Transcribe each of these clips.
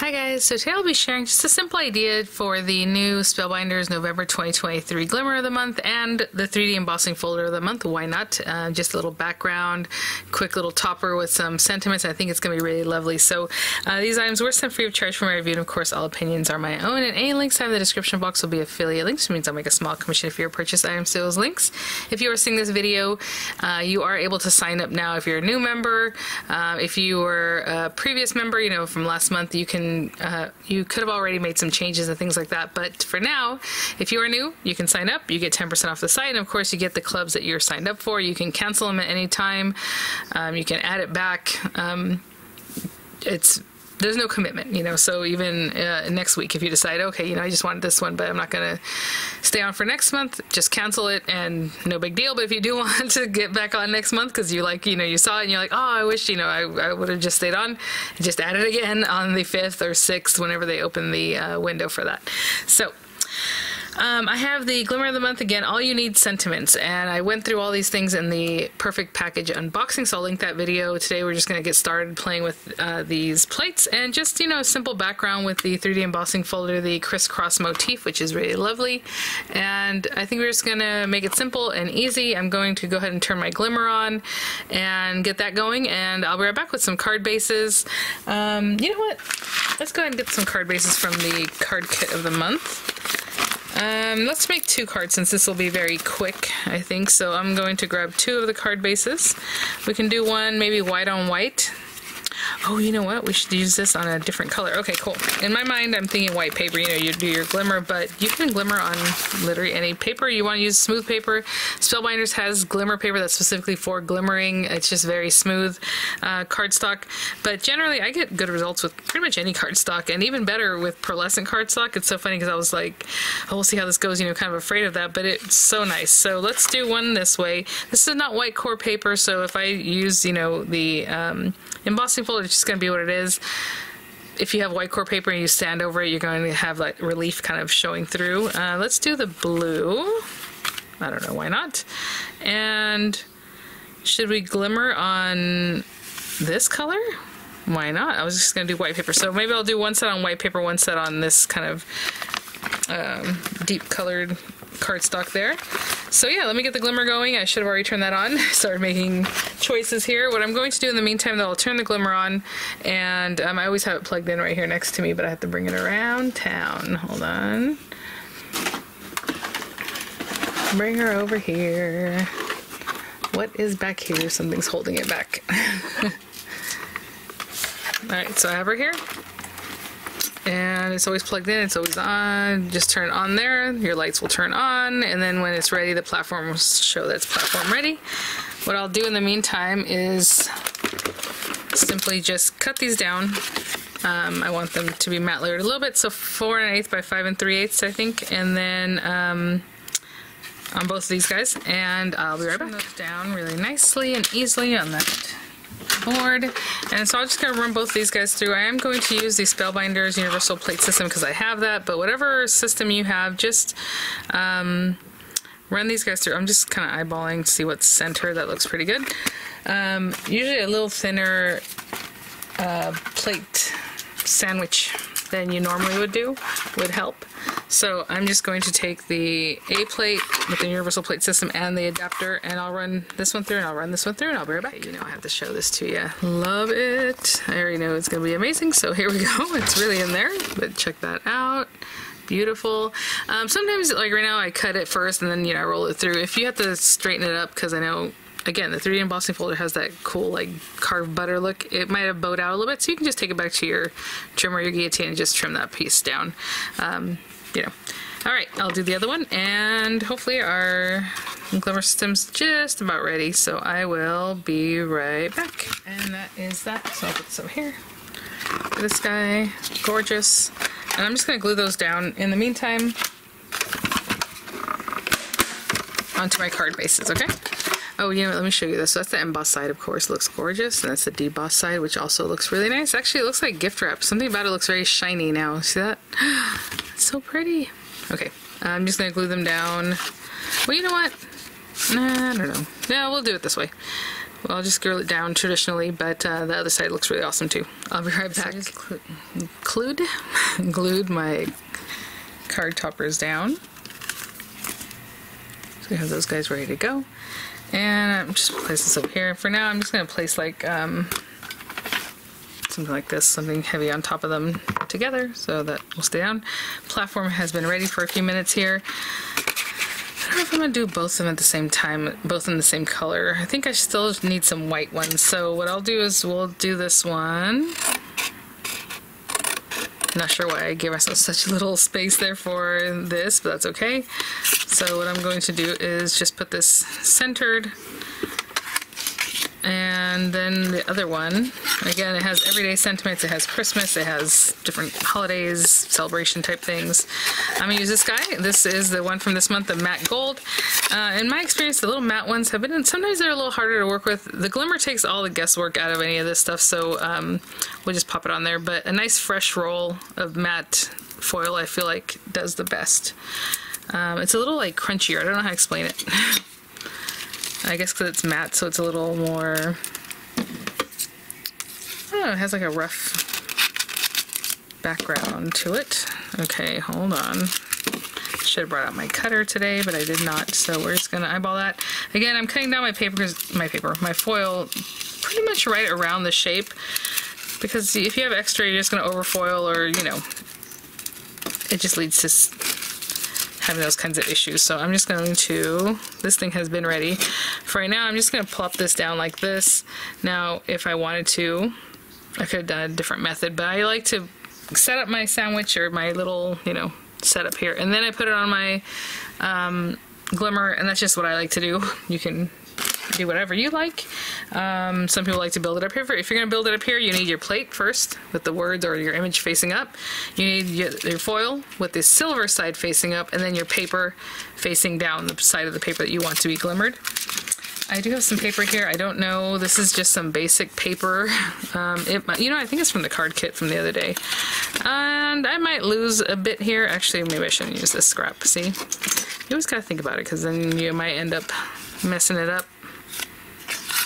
Hi guys, so today I'll be sharing just a simple idea for the new Spellbinders November 2023 Glimmer of the Month and the 3D embossing folder of the month. Why not? Uh, just a little background, quick little topper with some sentiments. I think it's going to be really lovely. So uh, these items were sent free of charge for my review and of course all opinions are my own and any links have in the description box will be affiliate links, which means I'll make a small commission if your purchase items to those links. If you are seeing this video, uh, you are able to sign up now if you're a new member. Uh, if you were a previous member, you know, from last month, you can uh, you could have already made some changes and things like that. But for now, if you are new, you can sign up. You get 10% off the site, and of course, you get the clubs that you're signed up for. You can cancel them at any time. Um, you can add it back. Um, it's there's no commitment, you know. So even uh, next week, if you decide, okay, you know, I just wanted this one, but I'm not going to stay on for next month, just cancel it, and no big deal. But if you do want to get back on next month because you like, you know, you saw it and you're like, oh, I wish, you know, I, I would have just stayed on, just add it again on the fifth or sixth whenever they open the uh, window for that. So. Um, I have the Glimmer of the Month again, All You Need Sentiments, and I went through all these things in the Perfect Package unboxing, so I'll link that video. Today we're just going to get started playing with uh, these plates and just, you know, a simple background with the 3D embossing folder, the crisscross motif, which is really lovely. And I think we're just going to make it simple and easy. I'm going to go ahead and turn my Glimmer on and get that going, and I'll be right back with some card bases. Um, you know what? Let's go ahead and get some card bases from the card kit of the month. Um, let's make two cards since this will be very quick, I think. So I'm going to grab two of the card bases. We can do one maybe white on white oh, you know what? We should use this on a different color. Okay, cool. In my mind, I'm thinking white paper. You know, you do your glimmer, but you can glimmer on literally any paper. You want to use smooth paper. Spellbinders has glimmer paper that's specifically for glimmering. It's just very smooth uh, cardstock. But generally, I get good results with pretty much any cardstock, and even better with pearlescent cardstock. It's so funny because I was like, oh, we'll see how this goes. You know, kind of afraid of that, but it's so nice. So let's do one this way. This is not white core paper, so if I use, you know, the um, embossing folder, it's just going to be what it is. If you have white core paper and you stand over it, you're going to have like relief kind of showing through. Uh, let's do the blue. I don't know, why not? And should we glimmer on this color? Why not? I was just going to do white paper. So maybe I'll do one set on white paper, one set on this kind of um, deep colored cardstock there. So yeah, let me get the glimmer going. I should have already turned that on. Started making choices here. What I'm going to do in the meantime though, I'll turn the glimmer on and um, I always have it plugged in right here next to me, but I have to bring it around town. Hold on. Bring her over here. What is back here? Something's holding it back. Alright, so I have her here and it's always plugged in it's always on. Just turn it on there your lights will turn on. And then when it's ready the platform will show that it's platform ready. What I'll do in the meantime is simply just cut these down. Um, I want them to be matte layered a little bit so four and an eighth by five and three eighths I think. And then um, on both of these guys and I'll be right back. down really nicely and easily on that board. And so I'm just going to run both these guys through. I am going to use the Spellbinders Universal Plate System because I have that, but whatever system you have, just um, run these guys through. I'm just kind of eyeballing to see what's center. That looks pretty good. Um, usually a little thinner uh, plate sandwich than you normally would do would help. So I'm just going to take the A plate with the universal plate system and the adapter and I'll run this one through and I'll run this one through and I'll be right back. You know I have to show this to you. Love it. I already know it's going to be amazing so here we go. It's really in there but check that out beautiful. Um, sometimes, like right now, I cut it first and then, you know, I roll it through. If you have to straighten it up, because I know again, the 3D embossing folder has that cool like carved butter look. It might have bowed out a little bit, so you can just take it back to your trimmer, your guillotine, and just trim that piece down. Um, you know. All right, I'll do the other one, and hopefully our glimmer system's just about ready, so I will be right back. And that is that, so I'll put over here. This guy, gorgeous. And I'm just gonna glue those down. In the meantime, onto my card bases, okay? Oh, you know, let me show you this. So that's the emboss side, of course, looks gorgeous. And that's the deboss side, which also looks really nice. Actually, it looks like gift wrap. Something about it looks very shiny now. See that? It's so pretty. Okay, I'm just gonna glue them down. Well, you know what? Nah, I don't know. Yeah, we'll do it this way. Well, I'll just grill it down traditionally, but uh, the other side looks really awesome too. I'll be right back. So clu- glued, glued my card toppers down. So we have those guys ready to go. And I'm just place this up here. For now, I'm just going to place like um, something like this, something heavy on top of them together so that will stay down. Platform has been ready for a few minutes here. I don't know if I'm gonna do both of them at the same time, both in the same color. I think I still need some white ones. So what I'll do is we'll do this one. Not sure why I gave myself such a little space there for this, but that's okay. So what I'm going to do is just put this centered and then the other one, again, it has everyday sentiments. It has Christmas. It has different holidays, celebration type things. I'm gonna use this guy. This is the one from this month, the matte gold. Uh, in my experience, the little matte ones have been. Sometimes they're a little harder to work with. The glimmer takes all the guesswork out of any of this stuff, so um, we'll just pop it on there. But a nice fresh roll of matte foil, I feel like, does the best. Um, it's a little like crunchier. I don't know how to explain it. I guess because it's matte, so it's a little more. Oh, it has like a rough background to it. Okay, hold on. Should have brought out my cutter today, but I did not. So we're just gonna eyeball that. Again, I'm cutting down my paper, my paper, my foil, pretty much right around the shape. Because if you have extra, you're just gonna overfoil, or you know, it just leads to having those kinds of issues. So I'm just going to, this thing has been ready. For right now, I'm just going to plop this down like this. Now, if I wanted to, I could have done a different method, but I like to set up my sandwich or my little, you know, setup here. And then I put it on my um, glimmer, and that's just what I like to do. You can do whatever you like. Um, some people like to build it up here. If you're going to build it up here, you need your plate first with the words or your image facing up. You need your foil with the silver side facing up, and then your paper facing down the side of the paper that you want to be glimmered. I do have some paper here. I don't know. This is just some basic paper. Um, it, you know, I think it's from the card kit from the other day. And I might lose a bit here. Actually, maybe I shouldn't use this scrap. See? You always gotta think about it because then you might end up messing it up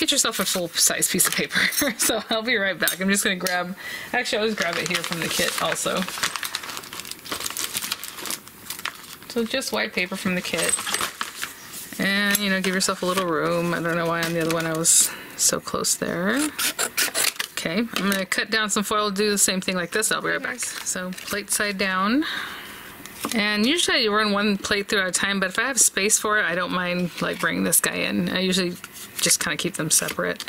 get yourself a full size piece of paper. so I'll be right back. I'm just going to grab, actually I'll just grab it here from the kit also. So just white paper from the kit. And, you know, give yourself a little room. I don't know why on the other one I was so close there. Okay, I'm going to cut down some foil, do the same thing like this. I'll be right back. So plate side down. And usually you run one plate through at a time, but if I have space for it, I don't mind like bringing this guy in. I usually just kind of keep them separate.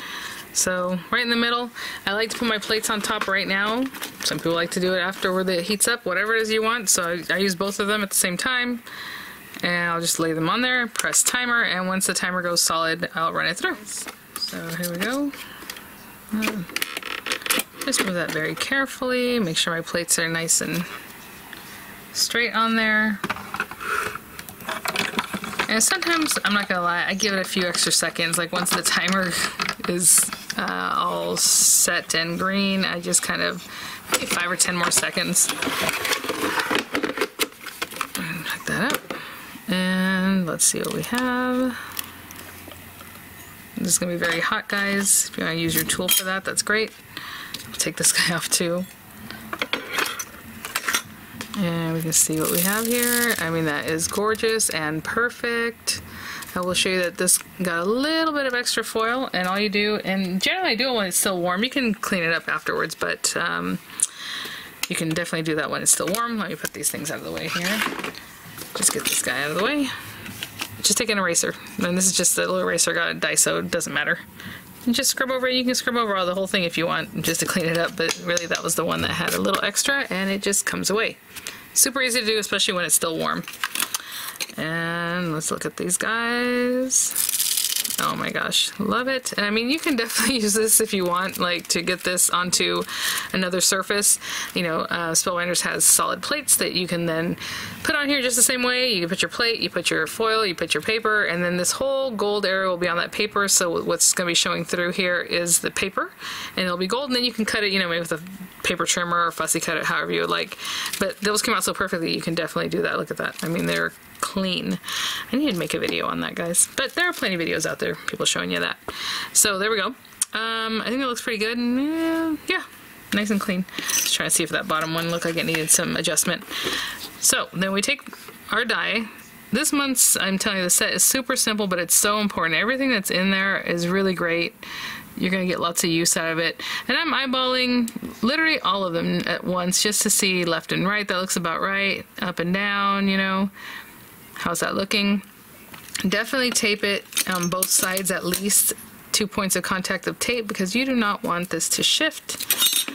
So right in the middle, I like to put my plates on top right now. Some people like to do it after where it heats up, whatever it is you want. So I, I use both of them at the same time. And I'll just lay them on there, press timer, and once the timer goes solid, I'll run it through. So here we go. Uh, just move that very carefully, make sure my plates are nice and straight on there. And sometimes, I'm not gonna lie, I give it a few extra seconds. Like once the timer is uh, all set and green, I just kind of five or ten more seconds. Check that up. And let's see what we have. This is gonna be very hot, guys. If you wanna use your tool for that, that's great. I'll take this guy off too. And we can see what we have here. I mean, that is gorgeous and perfect. I will show you that this got a little bit of extra foil and all you do, and generally I do it when it's still warm. You can clean it up afterwards, but um, you can definitely do that when it's still warm. Let me put these things out of the way here. Just get this guy out of the way. Just take an eraser. And this is just a little eraser, got a Daiso, it doesn't matter. And just scrub over. You can scrub over all the whole thing if you want, just to clean it up, but really that was the one that had a little extra, and it just comes away. Super easy to do, especially when it's still warm. And let's look at these guys. Oh my gosh, love it. And I mean, you can definitely use this if you want, like to get this onto another surface. You know, uh, Spellbinders has solid plates that you can then put on here just the same way. You can put your plate, you put your foil, you put your paper, and then this whole gold area will be on that paper. So what's going to be showing through here is the paper, and it'll be gold. And then you can cut it, you know, maybe with a paper trimmer or fussy cut it however you would like. But those came out so perfectly, you can definitely do that. Look at that. I mean, they're clean. I need to make a video on that, guys. But there are plenty of videos out out there, people showing you that. So there we go. Um, I think it looks pretty good. And, yeah, nice and clean. Just trying to see if that bottom one looked like it needed some adjustment. So then we take our die. This month's, I'm telling you, the set is super simple, but it's so important. Everything that's in there is really great. You're going to get lots of use out of it. And I'm eyeballing literally all of them at once just to see left and right. That looks about right. Up and down, you know. How's that looking? Definitely tape it on both sides at least two points of contact of tape because you do not want this to shift.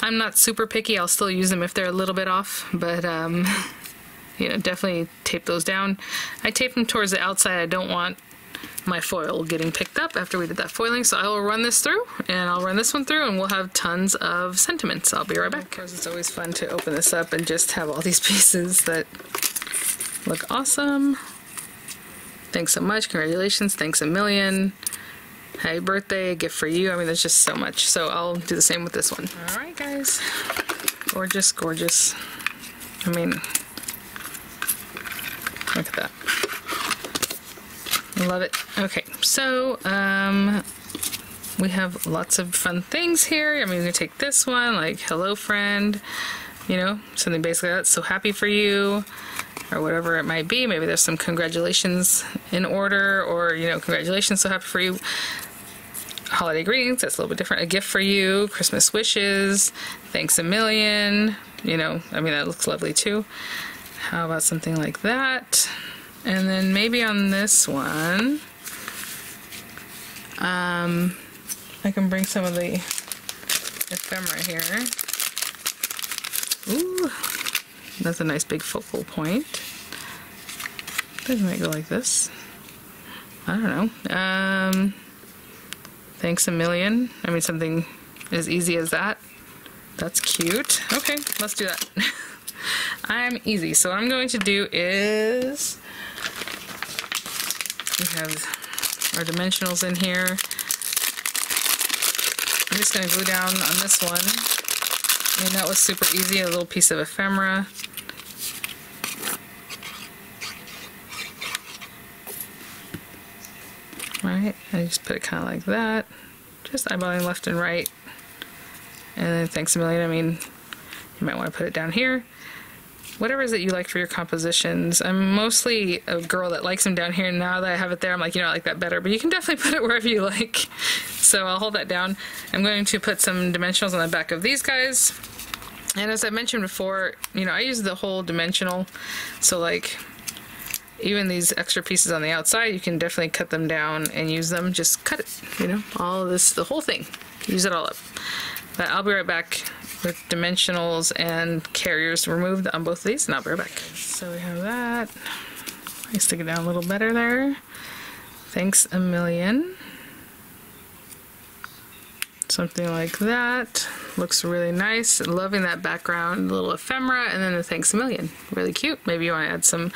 I'm not super picky. I'll still use them if they're a little bit off, but um, you know, definitely tape those down. I tape them towards the outside. I don't want my foil getting picked up after we did that foiling. So I will run this through and I'll run this one through and we'll have tons of sentiments. I'll be right back. Of course, it's always fun to open this up and just have all these pieces that look awesome. Thanks so much. Congratulations. Thanks a million. Happy birthday, gift for you. I mean, there's just so much. So I'll do the same with this one. All right, guys. Gorgeous, gorgeous. I mean, look at that. I love it. Okay, so um, we have lots of fun things here. I mean, we can take this one, like hello friend, you know, something basically that's. So happy for you or whatever it might be. Maybe there's some congratulations in order or, you know, congratulations, so happy for you. Holiday greetings, that's a little bit different. A gift for you, Christmas wishes, thanks a million. You know, I mean, that looks lovely too. How about something like that? And then maybe on this one, um, I can bring some of the ephemera here. Ooh, that's a nice big focal point. Doesn't it go like this? I don't know. Um, thanks a million. I mean, something as easy as that. That's cute. Okay, let's do that. I'm easy. So what I'm going to do is we have our dimensionals in here. I'm just going to glue down on this one. I mean, that was super easy, a little piece of ephemera. Right, I just put it kind of like that. Just eyeballing left and right. And then thanks a million, I mean, you might want to put it down here. Whatever is it you like for your compositions. I'm mostly a girl that likes them down here. And now that I have it there, I'm like, you know, I like that better. But you can definitely put it wherever you like. So I'll hold that down. I'm going to put some dimensionals on the back of these guys. And as I mentioned before, you know, I use the whole dimensional. So like, even these extra pieces on the outside, you can definitely cut them down and use them. Just cut it, you know, all this, the whole thing. Use it all up. But I'll be right back with dimensionals and carriers removed on both of these, and I'll be right back. So we have that. I stick it down a little better there. Thanks a million. Something like that. Looks really nice. Loving that background, little ephemera, and then the thanks a million. Really cute. Maybe you want to add some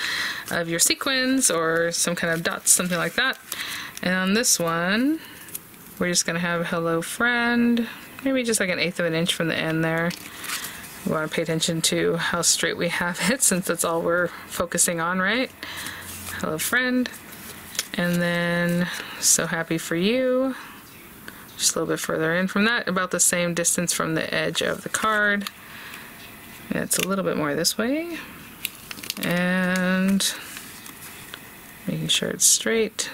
of your sequins or some kind of dots, something like that. And on this one, we're just going to have hello friend maybe just like an eighth of an inch from the end there. We want to pay attention to how straight we have it since that's all we're focusing on, right? Hello friend. And then so happy for you. Just a little bit further in from that, about the same distance from the edge of the card. It's a little bit more this way. And making sure it's straight.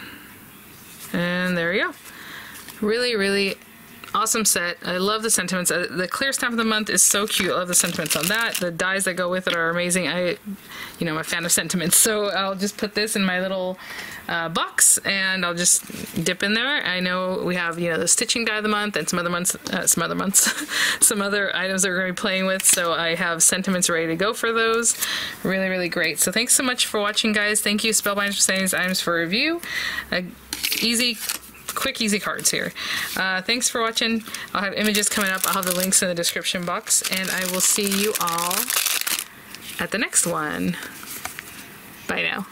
And there we go. Really, really awesome set. I love the sentiments. Uh, the clear stamp of the month is so cute. I love the sentiments on that. The dies that go with it are amazing. I, you know, I'm a fan of sentiments, so I'll just put this in my little uh, box and I'll just dip in there. I know we have, you know, the stitching die of the month and some other months, uh, some other months, some other items that we're going to be playing with. So I have sentiments ready to go for those. Really, really great. So thanks so much for watching, guys. Thank you, Spellbinders, for sending these items for review. Easy quick, easy cards here. Uh, thanks for watching. I'll have images coming up. I'll have the links in the description box, and I will see you all at the next one. Bye now.